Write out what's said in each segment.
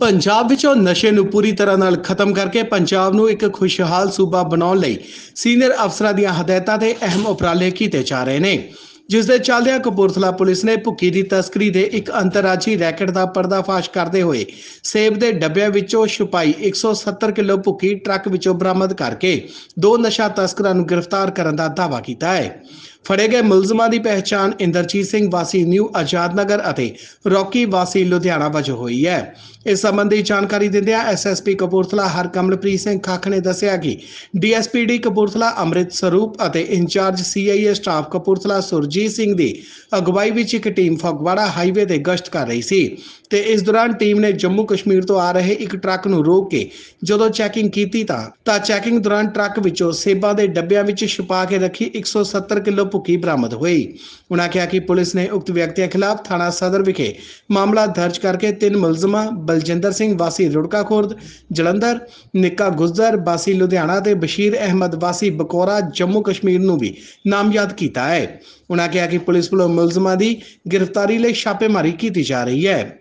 ਪੰਜਾਬ ਵਿੱਚੋਂ ਨਸ਼ੇ ਨੂੰ ਪੂਰੀ ਤਰ੍ਹਾਂ ਨਾਲ ਖਤਮ ਕਰਕੇ ਪੰਜਾਬ ਨੂੰ ਇੱਕ ਖੁਸ਼ਹਾਲ ਸੂਬਾ ਬਣਾਉਣ ਲਈ ਸੀਨੀਅਰ ਅਫਸਰਾਂ ਦੀਆਂ ਹਦਾਇਤਾਂ ਤੇ ਅਹਿਮ ਉਪਰਾਲੇ ਕੀਤੇ ਜਾ ਰਹੇ ਨੇ। ਜਿਸ ਦੇ ਚੱਲਦਿਆਂ ਕਪੂਰਥਲਾ ਪੁਲਿਸ ਨੇ ਭੁੱਕੀ ਦੀ ਤਸਕਰੀ ਦੇ ਇੱਕ ਅੰਤਰਰਾਜੀ ਰੈਕਟ ਦਾ ਪਰਦਾਫਾਸ਼ ਕਰਦੇ ਹੋਏ ਸੇਬ ਦੇ ਡੱਬਿਆਂ ਵਿੱਚੋਂ ਛੁਪਾਈ 170 ਕਿਲੋ ਭੁੱਕੀ ਟਰੱਕ ਵਿੱਚੋਂ ਬਰਾਮਦ ਕਰਕੇ ਦੋ ਨਸ਼ਾ ਤਸਕਰਾਂ ਨੂੰ ਗ੍ਰਿਫਤਾਰ ਕਰਨ ਦਾ ਦਾਅਵਾ ਕੀਤਾ ਹੈ। ਫੜੇ ਗਏ ਮੁਲਜ਼ਮਾਂ ਦੀ ਪਹਿਚਾਣ ਇੰਦਰਜੀਤ ਸਿੰਘ ਵਾਸੀ ਨਿਊ ਆਜ਼ਾਦ ਨਗਰ ਅਤੇ ਰੌਕੀ ਵਾਸੀ ਲੁਧਿਆਣਾ ਵਜੋਂ ਹੋਈ ਹੈ। ਇਸ ਸੰਬੰਧੀ ਜਾਣਕਾਰੀ ਦਿੰਦਿਆਂ ਐਸਐਸਪੀ ਕਪੂਰਥਲਾ ਹਰਕਮਲਪ੍ਰੀਤ ਸਿੰਘ ਖੱਖ ਨੇ ਦੱਸਿਆ ਕਿ ਡੀਐਸਪੀਡੀ ਕਪੂਰਥਲਾ ਅੰਮ੍ਰਿਤ ਸਰੂਪ ਅਤੇ in charge CIA staff Kapurthala Surjit Singh ਦੀ ਅਗਵਾਈ ਵਿੱਚ ਇੱਕ ਟੀਮ ਫਗਵਾੜਾ ਹਾਈਵੇ ਤੇ ਗਸ਼ਤ ਕਰ ਰਹੀ ਸੀ ਤੇ ਇਸ ਦੌਰਾਨ ਟੀਮ ਨੇ ਜੰਮੂ ਕਸ਼ਮੀਰ ਤੋਂ ਆ ਰਹੇ ਇੱਕ ਟਰੱਕ ਨੂੰ ਰੋਕ ਕੇ ਜਦੋਂ ਚੈਕਿੰਗ ਕੀਤੀ ਤਾਂ ਤਾਂ ਚੈਕਿੰਗ ਦੌਰਾਨ ਟਰੱਕ ਵਿੱਚੋਂ ਸੇਬਾਂ ਦੇ ਡੱਬਿਆਂ ਵਿੱਚ ਛੁਪਾ ਕੇ ਰੱਖੀ 170 ਕਿਲੋ ਭੁੱਕੀ ਬਰਾਮਦ ਹੋਈ। ਉਨ੍ਹਾਂ ਕਿਹਾ ਕਿ ਪੁਲਿਸ ਨੇ ਉਕਤ ਵਿਅਕਤੀਆਂ ਖਿਲਾਫ ਥਾਣਾ ਸਦਰ ਵਿਖੇ ਮਾਮਲਾ ਦਰਜ ਕਰਕੇ ਤਿੰਨ ਮੁਲਜ਼ਮਾਂ, ਬਲਜਿੰਦਰ ਸਿੰਘ, ਵਾਸੀ ਰੁੜਕਾ ਖੁਰਦ ਜਲੰਧਰ, ਨਿੱਕਾ ਗੁੱਜਰ, ਵਾਸੀ ਲੁਧਿਆਣਾ ਤੇ ਬਸ਼ੀਰ ਅਹਿਮਦ, ਵਾਸੀ ਬਕੌਰਾ, ਜੰਮੂ ਕਸ਼ਮੀਰ ਨੂੰ ਵੀ ਨਾਮਜ਼ਦ ਕੀਤਾ ਹੈ। ਉਨ੍ਹਾਂ ਕਿਹਾ ਕਿ ਪੁਲਿਸ ਵੱਲੋਂ ਮੁਲਜ਼ਮਾਂ ਦੀ ਗ੍ਰਿਫਤਾਰੀ ਲਈ ਛਾਪੇਮਾਰੀ ਕੀਤੀ ਜਾ ਰਹੀ ਹੈ।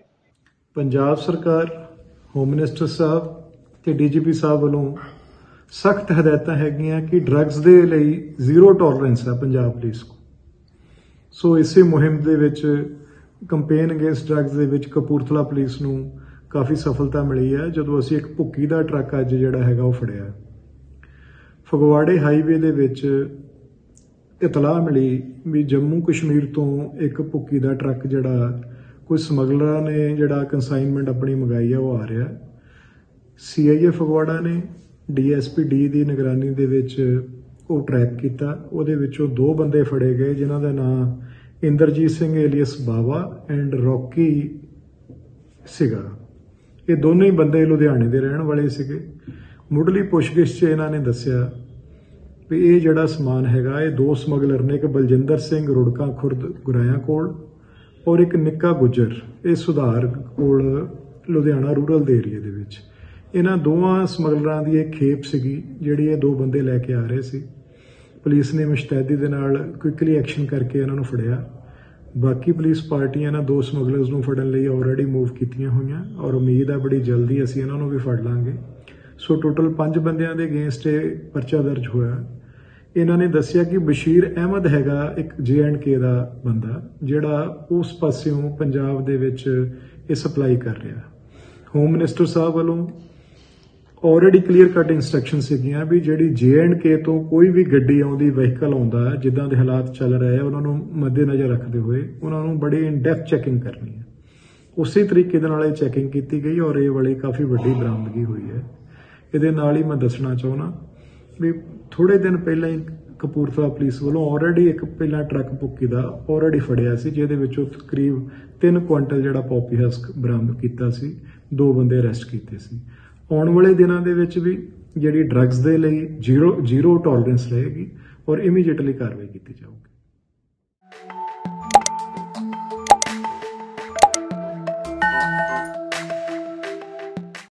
ਪੰਜਾਬ ਸਰਕਾਰ ਹੋਮ ਮਿਨਿਸਟਰ ਸਾਹਿਬ ਤੇ ਡੀਜੀਪੀ ਸਾਹਿਬ ਵੱਲੋਂ ਸਖਤ ਹਦਾਇਤਾਂ ਹੈਗੀਆਂ ਕਿ ਡਰੱਗਸ ਦੇ ਲਈ ਜ਼ੀਰੋ ਟੋਲਰੈਂਸ ਹੈ ਪੰਜਾਬ ਪੁਲਿਸ ਕੋ ਸੋ ਇਸੇ ਮੁਹਿੰਮ ਦੇ ਵਿੱਚ ਕੰਪੇਨ ਅਗੇਂਸਟ ਡਰੱਗਸ ਦੇ ਵਿੱਚ ਕਪੂਰਥਲਾ ਪੁਲਿਸ ਨੂੰ ਕਾਫੀ ਸਫਲਤਾ ਮਿਲੀ ਹੈ। ਜਦੋਂ ਅਸੀਂ ਇੱਕ ਭੁੱਕੀ ਦਾ ਟਰੱਕ ਅੱਜ ਜਿਹੜਾ ਹੈਗਾ ਉਹ ਫੜਿਆ। ਫਗਵਾੜੇ ਹਾਈਵੇ ਦੇ ਵਿੱਚ ਇਤਲਾਹ ਮਿਲੀ ਵੀ ਜੰਮੂ ਕਸ਼ਮੀਰ ਤੋਂ ਇੱਕ ਭੁੱਕੀ ਦਾ ਟਰੱਕ ਜਿਹੜਾ ਕੋਈ ਸਮਗਲਰਾਂ ਨੇ ਜਿਹੜਾ ਕੰਸਾਈਨਮੈਂਟ ਆਪਣੀ ਮੰਗਾਈ ਆ, ਉਹ ਆ ਰਿਹਾ। ਸੀਆਈਏ ਫਗਵਾੜਾ ਨੇ ਡੀਐਸਪੀ ਡੀ ਦੀ ਨਿਗਰਾਨੀ ਦੇ ਵਿੱਚ ਉਹ ਟਰੈਕ ਕੀਤਾ। ਉਹਦੇ ਵਿੱਚੋਂ ਦੋ ਬੰਦੇ ਫੜੇ ਗਏ, ਜਿਨ੍ਹਾਂ ਦਾ ਨਾਮ Inderjit Singh alias Bawa and Rocky ਸੀਗਾ। ਇਹ ਦੋਨੋਂ ਹੀ ਬੰਦੇ ਲੁਧਿਆਣੇ ਦੇ ਰਹਿਣ ਵਾਲੇ ਸੀਗੇ। ਮੁੱਢਲੀ ਪੁੱਛਗਿੱਛ 'ਚ ਇਹਨਾਂ ਨੇ ਦੱਸਿਆ ਵੀ ਇਹ ਜਿਹੜਾ ਸਮਾਨ ਹੈਗਾ, ਇਹ ਦੋ ਸਮਗਲਰ ਨੇ, ਇੱਕ ਬਲਜਿੰਦਰ ਸਿੰਘ ਰੁੜਕਾ ਖੁਰਦ ਗੁਰਾਇਆ ਕੋਲ ਔਰ ਇੱਕ ਨਿੱਕਾ ਗੁੱਜਰ। ਇਹ ਸੁਧਾਰ ਕੋਲ ਲੁਧਿਆਣਾ ਰੂਰਲ ਦੇ ਏਰੀਆ ਦੇ ਵਿੱਚ। ਇਹਨਾਂ ਦੋਵਾਂ ਸਮਗਲਰਾਂ ਦੀ ਇਹ ਖੇਪ ਸੀਗੀ, ਜਿਹੜੀ ਇਹ ਦੋ ਬੰਦੇ ਲੈ ਕੇ ਆ ਰਹੇ ਸੀ। ਪੁਲਿਸ ਨੇ ਮੁਸ਼ਤੈਦੀ ਦੇ ਨਾਲ ਕੁਇਕਲੀ ਐਕਸ਼ਨ ਕਰਕੇ ਇਹਨਾਂ ਨੂੰ ਫੜਿਆ। ਬਾਕੀ ਪੁਲਿਸ ਪਾਰਟੀਆਂ ਇਹਨਾਂ ਦੋ ਸਮਗਲਰਸ ਨੂੰ ਫੜਨ ਲਈ ਆਲਰੇਡੀ ਮੂਵ ਕੀਤੀਆਂ ਹੋਈਆਂ ਔਰ ਉਮੀਦ ਆ ਬੜੀ ਜਲਦੀ ਅਸੀਂ ਇਹਨਾਂ ਨੂੰ ਵੀ ਫੜ ਲਾਂਗੇ। ਸੋ ਟੋਟਲ 5 ਬੰਦਿਆਂ ਦੇ ਅਗੇਂਸਟ ਇਹ ਪਰਚਾ ਦਰਜ ਹੋਇਆ। ਇਹਨਾਂ ਨੇ ਦੱਸਿਆ ਕਿ ਬਸ਼ੀਰ ਅਹਿਮਦ ਹੈਗਾ ਇੱਕ ਕੇ ਦਾ ਬੰਦਾ, ਜਿਹੜਾ ਉਸ ਪਾਸਿਓਂ ਪੰਜਾਬ ਦੇ ਵਿੱਚ ਇਹ ਸਪਲਾਈ ਕਰ ਰਿਹਾ। ਹੋਮ ਮਿਨਿਸਟਰ ਸਾਹਿਬ ਵੱਲੋਂ ਆਲਰੇਡੀ ਕਲੀਅਰ ਕੱਟ ਇਨਸਟਰਕਸ਼ਨ ਸੀਗੀਆਂ ਵੀ ਜਿਹੜੀ ਕੇ ਤੋਂ ਕੋਈ ਵੀ ਗੱਡੀ ਆਉਂਦੀ ਵਹੀਕਲ ਆਉਂਦਾ, ਜਿੱਦਾਂ ਦੇ ਹਾਲਾਤ ਚੱਲ ਰਹੇ ਆ, ਉਹਨਾਂ ਨੂੰ ਮੱਦੇਨਜ਼ਰ ਰੱਖਦੇ ਹੋਏ ਉਹਨਾਂ ਨੂੰ ਬੜੀ ਇਨ ਡੈਪਥ ਚੈਕਿੰਗ ਕਰਨੀ ਹੈ। ਉਸੇ ਤਰੀਕੇ ਦੇ ਨਾਲ ਇਹ ਚੈਕਿੰਗ ਕੀਤੀ ਗਈ ਔਰ ਇਹ ਵਾਲੀ ਕਾਫੀ ਵੱਡੀ ਬਰਾਮਦਗੀ ਹੋਈ ਹੈ। ਇਹਦੇ ਨਾਲ ਹੀ ਮੈਂ ਦੱਸਣਾ ਚਾਹੁੰਦਾ ਵੀ ਥੋੜੇ ਦਿਨ ਪਹਿਲਾਂ ਹੀ ਕਪੂਰਥਲਾ ਪੁਲਿਸ ਵੱਲੋਂ ਆਲਰੇਡੀ ਇੱਕ ਪਹਿਲਾਂ ਟਰੱਕ ਭੁੱਕੀ ਦਾ ਆਲਰੇਡੀ ਫੜਿਆ ਸੀ, ਜਿਹਦੇ ਵਿੱਚੋਂ ਤਕਰੀਬ 3 ਕੁਇੰਟਲ ਜਿਹੜਾ ਪੌਪੀ ਹਸਕ ਬਰਾਮਦ ਕੀਤਾ ਸੀ, ਦੋ ਬੰਦੇ ਅਰੈਸਟ ਕੀਤੇ ਸੀ। ਆਉਣ ਵਾਲੇ ਦਿਨਾਂ ਦੇ ਵਿੱਚ ਵੀ ਜਿਹੜੀ ਡਰੱਗਸ ਦੇ ਲਈ ਜ਼ੀਰੋ ਜ਼ੀਰੋ ਟੋਲਰੈਂਸ ਰਹੇਗੀ ਔਰ ਇਮੀਡੀਏਟਲੀ ਕਾਰਵਾਈ ਕੀਤੀ ਜਾਊਗੀ।